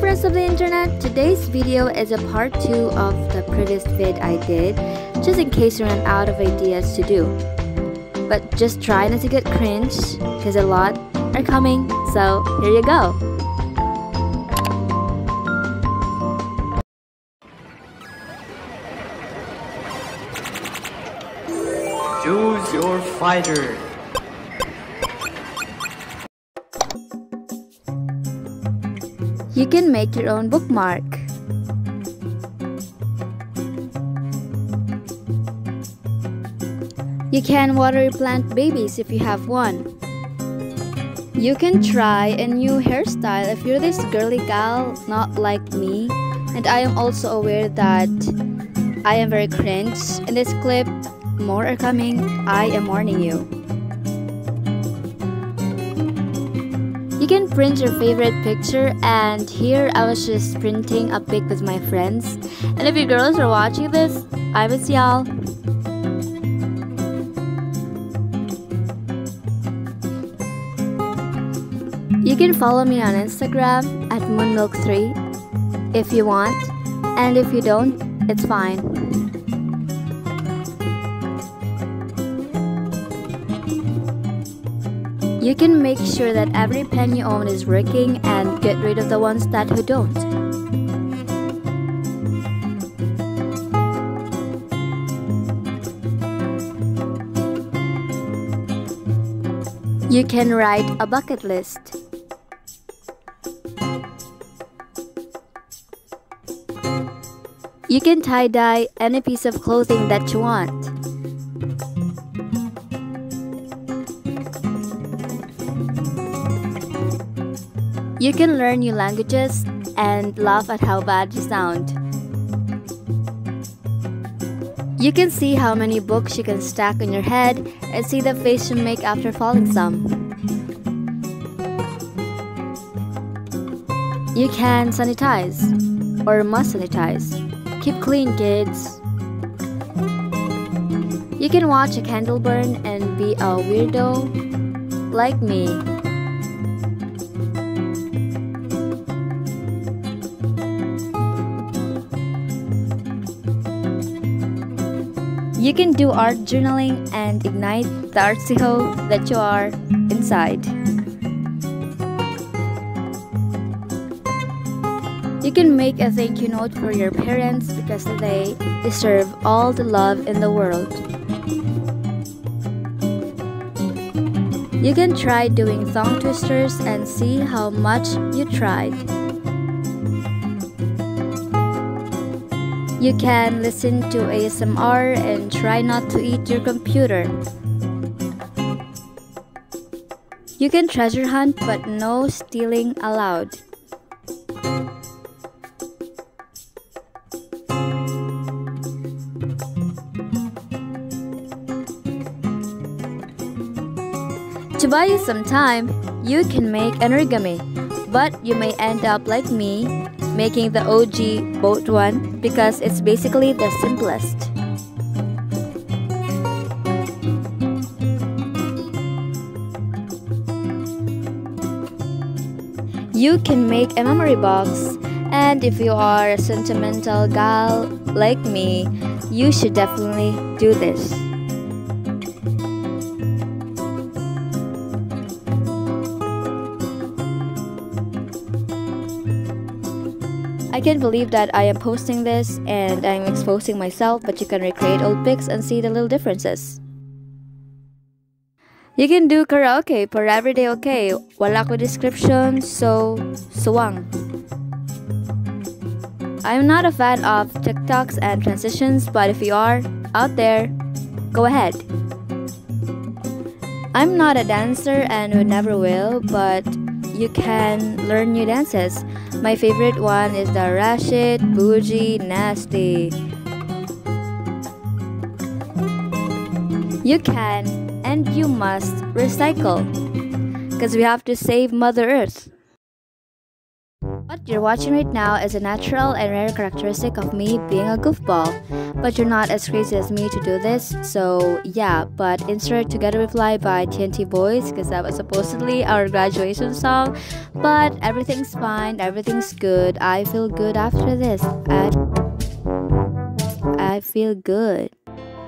friends of the internet, today's video is a part 2 of the previous vid I did, just in case you ran out of ideas to do. But just try not to get cringe, because a lot are coming, so here you go! Choose your fighter. You can make your own bookmark. You can water your plant babies if you have one. You can try a new hairstyle if you're this girly gal not like me. And I am also aware that I am very cringe in this clip. More are coming, I am warning you. Print your favorite picture and here I was just printing a pic with my friends. And if you girls are watching this, I miss y'all. You can follow me on Instagram at moonmilk3 if you want. And if you don't, it's fine. You can make sure that every pen you own is working and get rid of the ones that who don't. You can write a bucket list. You can tie-dye any piece of clothing that you want. You can learn new languages and laugh at how bad you sound. You can see how many books you can stack on your head and see the face you make after falling some. You can sanitize or must sanitize. Keep clean, kids. You can watch a candle burn and be a weirdo like me. You can do art journaling and ignite the artsy hoe that you are inside. You can make a thank you note for your parents because they deserve all the love in the world. You can try doing thumb twisters and see how much you tried. You can listen to ASMR and try not to eat your computer. You can treasure hunt but no stealing allowed. To buy you some time, you can make an origami, but you may end up like me, making the OG boat one because it's basically the simplest. You can make a memory box, and if you are a sentimental gal like me, you should definitely do this. I can't believe that I am posting this and I'm exposing myself, but you can recreate old pics and see the little differences. You can do karaoke for everyday okay. Wala ko description, so suwang. I'm not a fan of TikToks and transitions, but if you are out there, go ahead. I'm not a dancer and would never will, but you can learn new dances. My favorite one is the Rashid Bougie Nasty. You can and you must recycle because we have to save Mother Earth. You're watching right now is a natural and rare characteristic of me being a goofball. But you're not as crazy as me to do this, so yeah. But insert Together We Fly by TNT Boys because that was supposedly our graduation song. But everything's fine, everything's good. I feel good after this. I, I feel good.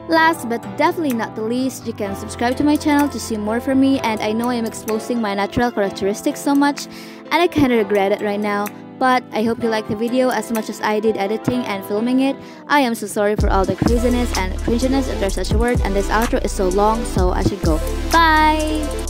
Last but definitely not the least, you can subscribe to my channel to see more from me and I know I am exposing my natural characteristics so much and I kinda regret it right now. But I hope you liked the video as much as I did editing and filming it. I am so sorry for all the craziness and cringiness if there's such a word and this outro is so long so I should go. Bye!